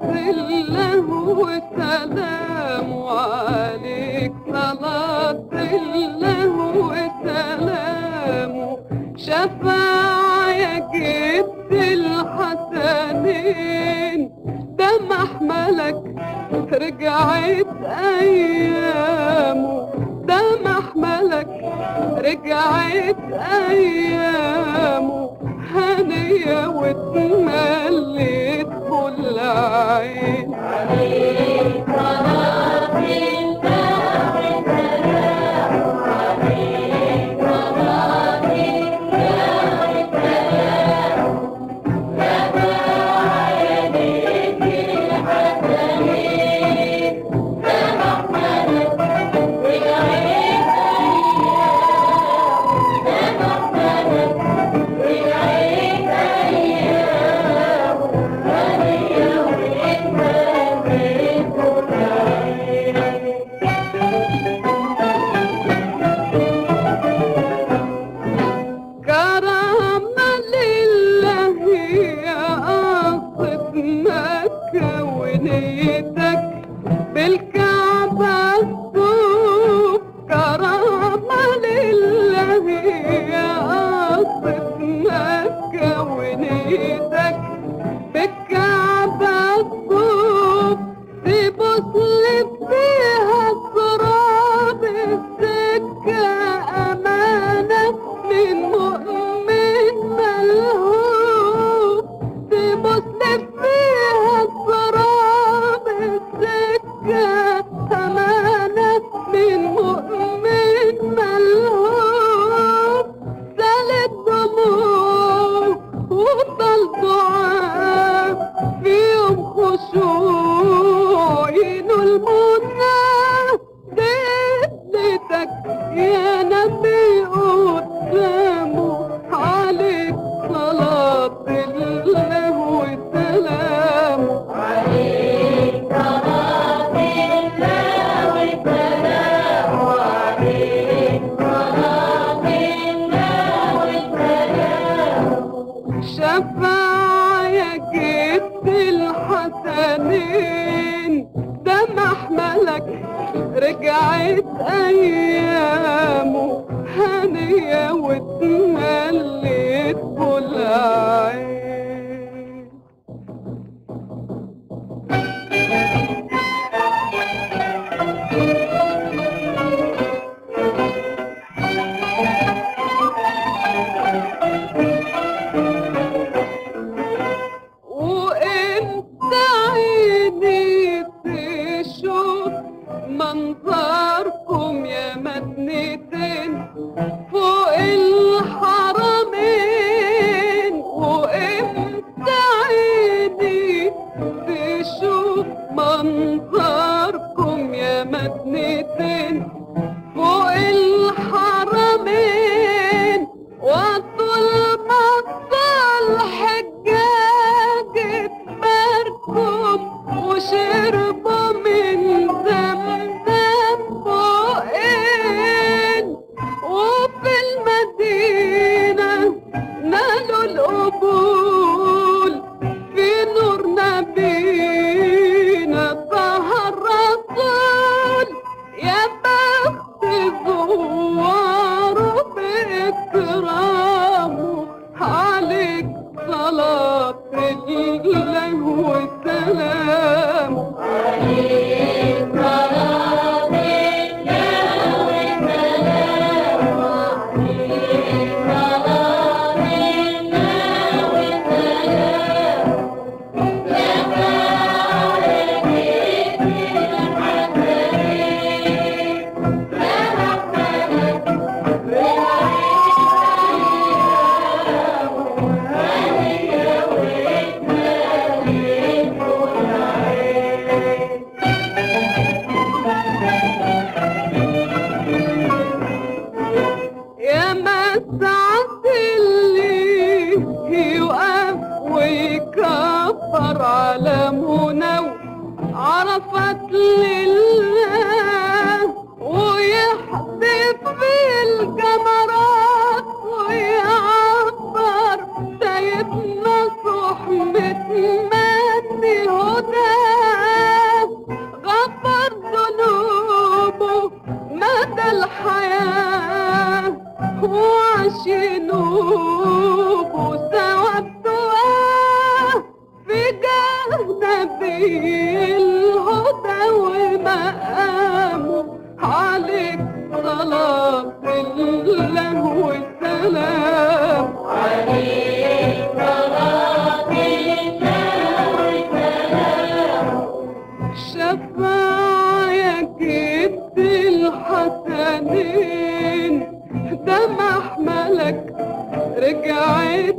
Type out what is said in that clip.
خاطر الله وسلام عليك. صلاة الله وسلامه شفاعة يا جد الحسنين. ده محملك رجعت أيامه ده محملك رجعت أيامه هنية واتمليت كل عين. كرامة محملك رجعت ايامه هنية واتمليت كل منظركم يا فوق الحرمين وطول ما طال حجاج اتباركم لله ويحذف بالجمرات ويعبر سيدنا صحبة مادي هداه غفر ذنوبه مدى الحياة وعاش نوب وثوابته في جاه الهدى ومقامه عليك صلاة الله والسلام شفاعك جبت الحسنين ده محملك رجعت